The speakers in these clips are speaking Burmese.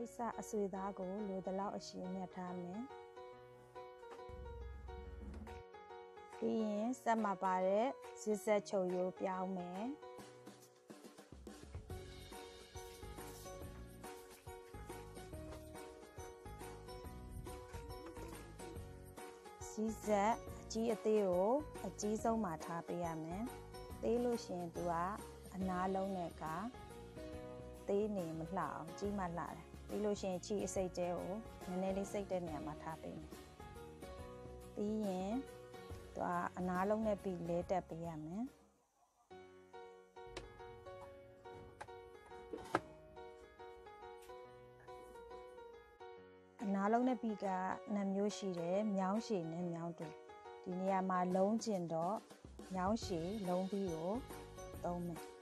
ပိတ်စအဆွေသားကိုလိုသလောက်အရှင်မြတ်ထားမယ်ပြီးရင်စက်မှာပါတဲ့ဇစ်ဆက်ချုပ်ရိုးပြောင်းမယ်စီးဆက်အကြီးအသေးကိုအကြီးဆုံးမှာထားပေးရမယ်။သေးလို့ရှိရင်သူကအနားလုံးနဲ့ကသေးနေမလှအောင်ကြီးမှလှတယ်။ ပြီးလို့ရှိရင်ချီအစိတ်တဲကိုနည်းနည်းလေးစိတ်တဲ့နေရာမှာထားပေးမယ်။ပြီးရင်သူကအနားလုံးနဲ့ပြီးလဲတက်ပေးရမယ်။အနားလုံးနဲ့ပြီးကနှစ်မျိုးရှိတယ်မြောင်းရှည်နဲ့မြောင်းတူဒီနေရာမှာလုံးကျင်တော့မြောင်းရှည်လုံးပြီးကိုသုံးမယ်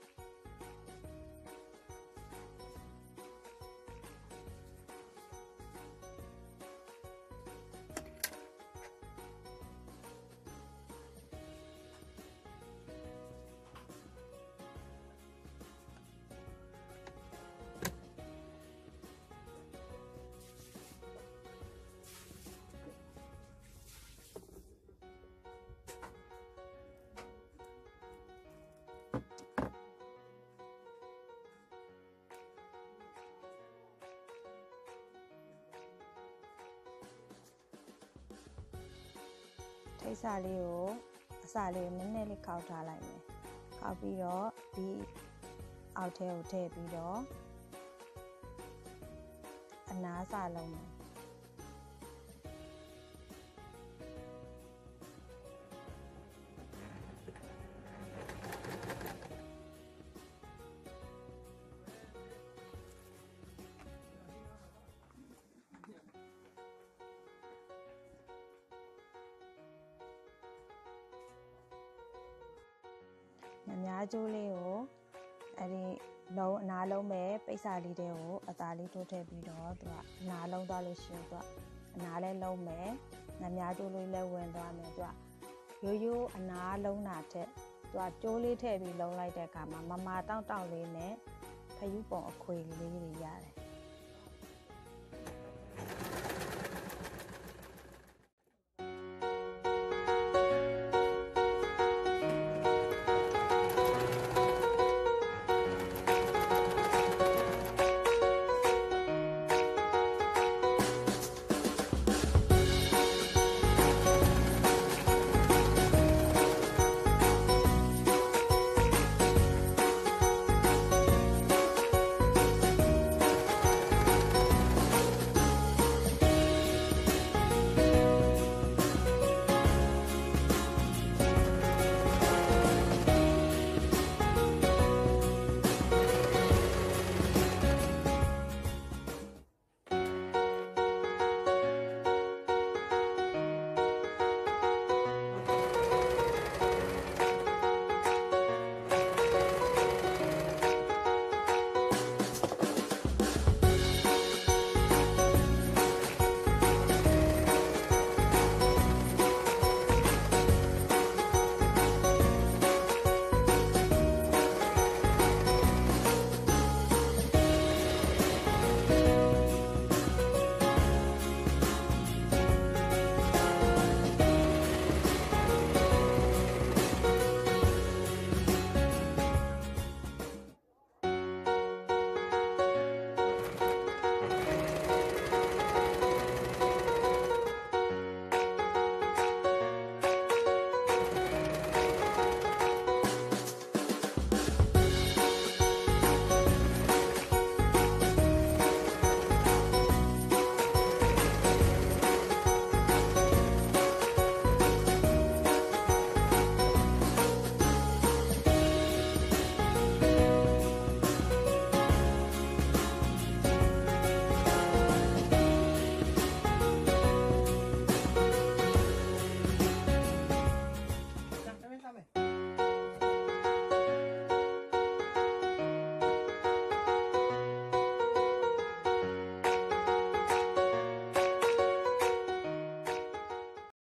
ထိတ်စာလေးကိုအစာလေးကိုနည်းနည်းလေးခောက်ထားလိုက်မယ်ခောက်ပြီးတော့ဒီအောက်ထဲကိုထည့်ပြီးတော့အနားစာလုံးမယ် ညများကျိုးလေးကိုအဲ့ဒီလုံးအနားလုံးပဲပိတ်စာလေးတွေကိုအသားလေးထိုးထည့်ပြီးတော့သူကအနားလုံးသွားလို့ရှိရင်သူကအနားလဲလုံးမယ်ညများကျိုးလေးလဲဝင်သွားမယ်သူကရိုးရိုးအနားလုံးတာထက်သူကကျိုးလေးထည့်ပြီးလုံးလိုက်တဲ့အခါမှာမမာတောင့်တောင့်လေးနဲ့ခယူးပုံအခွေလေးတွေရတယ်